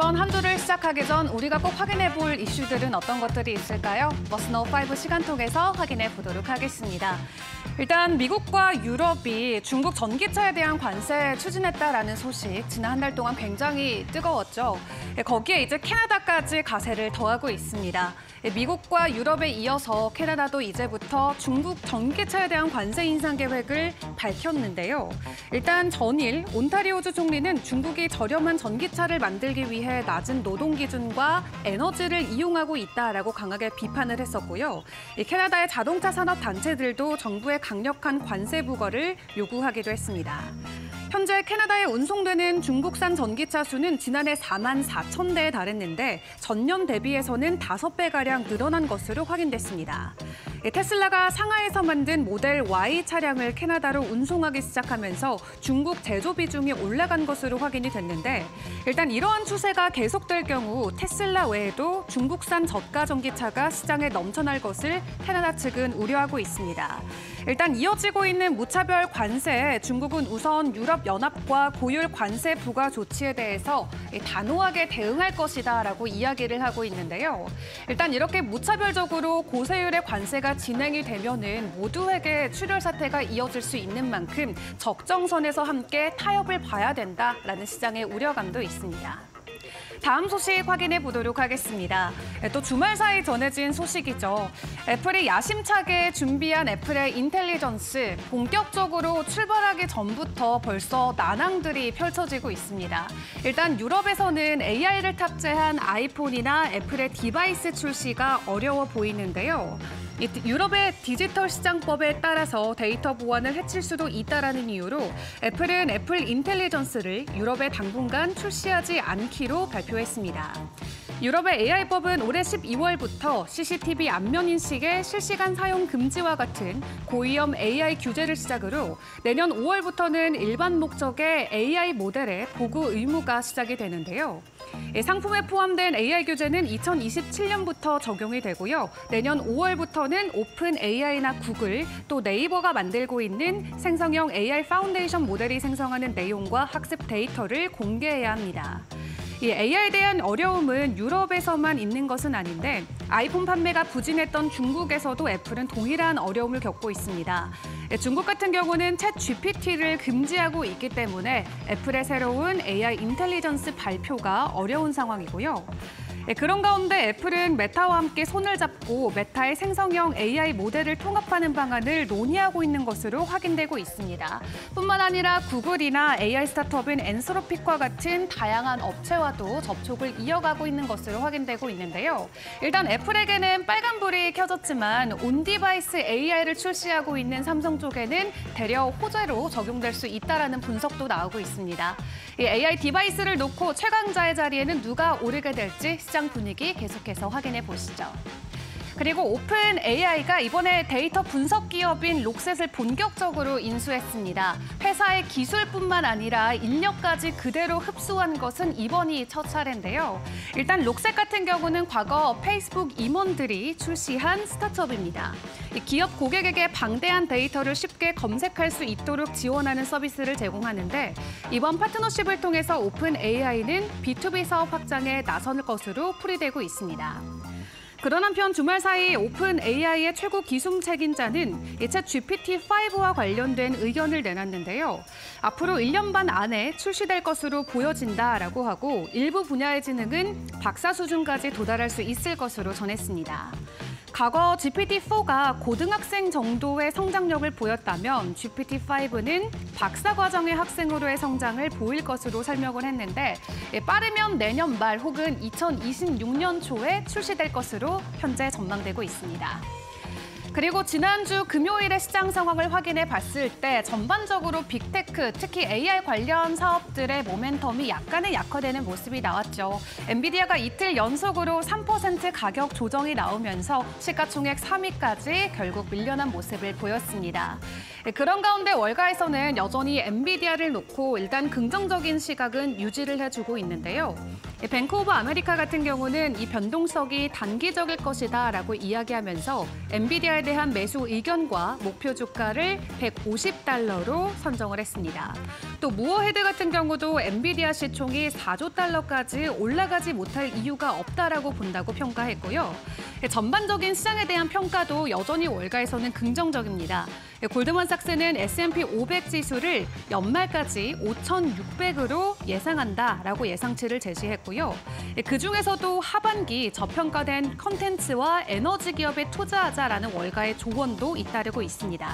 이번 한 주를 시작하기 전 우리가 꼭 확인해 볼 이슈들은 어떤 것들이 있을까요? 머스너5 시간통에서 확인해 보도록 하겠습니다. 일단 미국과 유럽이 중국 전기차에 대한 관세 추진했다라는 소식 지난 한 달 동안 굉장히 뜨거웠죠. 거기에 이제 캐나다까지 가세를 더하고 있습니다. 미국과 유럽에 이어서 캐나다도 이제부터 중국 전기차에 대한 관세 인상 계획을 밝혔는데요. 일단 전일 온타리오주 총리는 중국이 저렴한 전기차를 만들기 위해 낮은 노동 기준과 에너지를 이용하고 있다라고 강하게 비판을 했었고요. 캐나다의 자동차 산업 단체들도 정부의 강력한 관세 부과를 요구하기도 했습니다. 현재 캐나다에 운송되는 중국산 전기차 수는 지난해 4만 4천 대에 달했는데 전년 대비해서는 5배가량 늘어난 것으로 확인됐습니다. 테슬라가 상하이에서 만든 모델 Y 차량을 캐나다로 운송하기 시작하면서 중국 제조 비중이 올라간 것으로 확인이 됐는데 일단 이러한 추세가 계속될 경우 테슬라 외에도 중국산 저가 전기차가 시장에 넘쳐날 것을 캐나다 측은 우려하고 있습니다. 일단 이어지고 있는 무차별 관세에 중국은 우선 유럽 연합과 고율 관세 부과 조치에 대해서 단호하게 대응할 것이다라고 이야기를 하고 있는데요. 일단 이렇게 무차별적으로 고세율의 관세가 진행이 되면은 모두에게 출혈 사태가 이어질 수 있는 만큼 적정선에서 함께 타협을 봐야 된다라는 시장의 우려감도 있습니다. 다음 소식 확인해 보도록 하겠습니다. 또 주말 사이 전해진 소식이죠. 애플이 야심차게 준비한 애플의 인텔리전스 본격적으로 출발하기 전부터 벌써 난항들이 펼쳐지고 있습니다. 일단 유럽에서는 AI를 탑재한 아이폰이나 애플의 device 출시가 어려워 보이는데요. 유럽의 디지털 시장법에 따라서 데이터 보안을 해칠 수도 있다라는 이유로 애플은 애플 인텔리전스를 유럽에 당분간 출시하지 않기로 발표했습니다. 유럽의 AI법은 올해 12월부터 CCTV 안면 인식의 실시간 사용 금지와 같은 고위험 AI 규제를 시작으로 내년 5월부터는 일반 목적의 AI 모델의 보고 의무가 시작이 되는데요. 상품에 포함된 AI 규제는 2027년부터 적용이 되고요. 내년 5월부터는 오픈 AI나 구글 또 네이버가 만들고 있는 생성형 AI foundation model이 생성하는 내용과 학습 데이터를 공개해야 합니다. 이 AI에 대한 어려움은 유럽에서만 있는 것은 아닌데 아이폰 판매가 부진했던 중국에서도 애플은 동일한 어려움을 겪고 있습니다. 예, 중국 같은 경우는 챗 GPT를 금지하고 있기 때문에 애플의 새로운 AI intelligence 발표가 어려운 상황이고요. 예, 그런 가운데 애플은 메타와 함께 손을 잡고 메타의 생성형 AI 모델을 통합하는 방안을 논의하고 있는 것으로 확인되고 있습니다. 뿐만 아니라 구글이나 AI 스타트업인 Anthropic과 같은 다양한 업체와도 접촉을 이어가고 있는 것으로 확인되고 있는데요. 일단 애플에게는 빨간불이 켜졌지만 on-device AI를 출시하고 있는 삼성 쪽에는 되려 호재로 적용될 수 있다는 분석도 나오고 있습니다. 이 AI device를 놓고 최강자의 자리에는 누가 오르게 될지 시장 분위기 계속해서 확인해 보시죠. 그리고 오픈 AI가 이번에 데이터 분석 기업인 Rockset을 본격적으로 인수했습니다. 회사의 기술뿐만 아니라 인력까지 그대로 흡수한 것은 이번이 첫 차례인데요. 일단 Rockset 같은 경우는 과거 페이스북 임원들이 출시한 스타트업입니다. 기업 고객에게 방대한 데이터를 쉽게 검색할 수 있도록 지원하는 서비스를 제공하는데 이번 파트너십을 통해서 오픈 AI는 B2B 사업 확장에 나설 것으로 풀이되고 있습니다. 그런 한편 주말 사이 오픈 AI의 최고 기술 책임자는 예 챗 GPT-5와 관련된 의견을 내놨는데요. 앞으로 1년 반 안에 출시될 것으로 보여진다라고 하고 일부 분야의 지능은 박사 수준까지 도달할 수 있을 것으로 전했습니다. 과거 GPT-4가 고등학생 정도의 성장력을 보였다면 GPT-5는 박사 과정의 학생으로의 성장을 보일 것으로 설명을 했는데 예, 빠르면 내년 말 혹은 2026년 초에 출시될 것으로 현재 전망되고 있습니다. 그리고 지난주 금요일의 시장 상황을 확인해 봤을 때 전반적으로 빅테크, 특히 AI 관련 사업들의 모멘텀이 약간은 약화되는 모습이 나왔죠. 엔비디아가 이틀 연속으로 3% 가격 조정이 나오면서 시가총액 3위까지 결국 밀려난 모습을 보였습니다. 네, 그런 가운데 월가에서는 여전히 엔비디아를 놓고 일단 긍정적인 시각은 유지를 해주고 있는데요. 뱅크 오브 아메리카 같은 경우는 이 변동성이 단기적일 것이다 라고 이야기하면서 엔비디아에 대한 매수 의견과 목표 주가를 150달러로 선정을 했습니다. 또 무어헤드 같은 경우도 엔비디아 시총이 4조 달러까지 올라가지 못할 이유가 없다라고 본다고 평가했고요. 전반적인 시장에 대한 평가도 여전히 월가에서는 긍정적입니다. 골드만삭스는 S&P 500 지수를 연말까지 5,600으로 예상한다라고 예상치를 제시했고 요. 그중에서도 하반기 저평가된 컨텐츠와 에너지 기업에 투자하자라는 월가의 조언도 잇따르고 있습니다.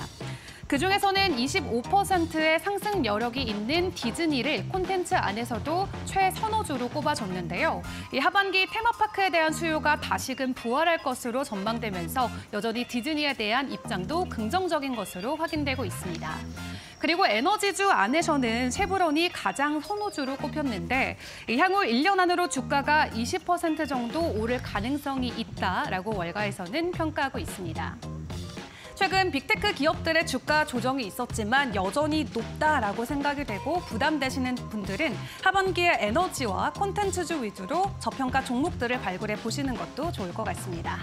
그중에서는 25%의 상승 여력이 있는 디즈니를 콘텐츠 안에서도 최선호주로 꼽아줬는데요. 이 하반기 테마파크에 대한 수요가 다시금 부활할 것으로 전망되면서 여전히 디즈니에 대한 입장도 긍정적인 것으로 확인되고 있습니다. 그리고 에너지주 안에서는 쉐브론이 가장 선호주로 꼽혔는데 향후 1년 안으로 주가가 20% 정도 오를 가능성이 있다라고 월가에서는 평가하고 있습니다. 최근 빅테크 기업들의 주가 조정이 있었지만 여전히 높다라고 생각이 되고 부담되시는 분들은 하반기에 에너지와 콘텐츠주 위주로 저평가 종목들을 발굴해 보시는 것도 좋을 것 같습니다.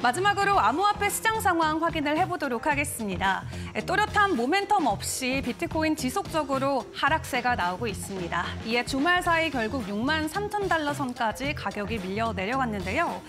마지막으로 암호화폐 시장 상황 확인을 해보도록 하겠습니다. 또렷한 모멘텀 없이 비트코인 지속적으로 하락세가 나오고 있습니다. 이에 주말 사이 결국 6만 3천 달러 선까지 가격이 밀려 내려갔는데요.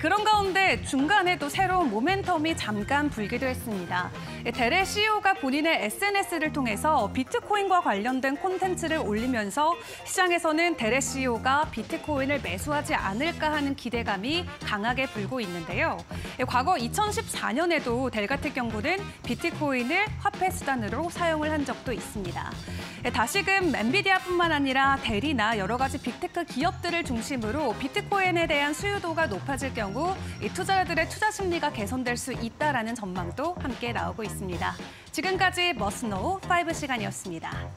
그런 가운데 중간에도 새로운 모멘텀이 잠깐 불기도 했습니다. 델의 CEO가 본인의 SNS를 통해서 비트코인과 관련된 콘텐츠를 올리면서 시장에서는 델의 CEO가 비트코인을 매수하지 않을까 하는 기대감이 강하게 불고 있는데요. 과거 2014년에도 델 같은 경우는 비트코인을 화폐 수단으로 사용을 한 적도 있습니다. 다시금 엔비디아뿐만 아니라 델이나 여러 가지 빅테크 기업들을 중심으로 비트코인에 대한 수요도가 높아질 경우 투자자들의 투자 심리가 개선될 수 있다라는 전망도 함께 나오고 있습니다. 지금까지 머스노우 5 시간이었습니다.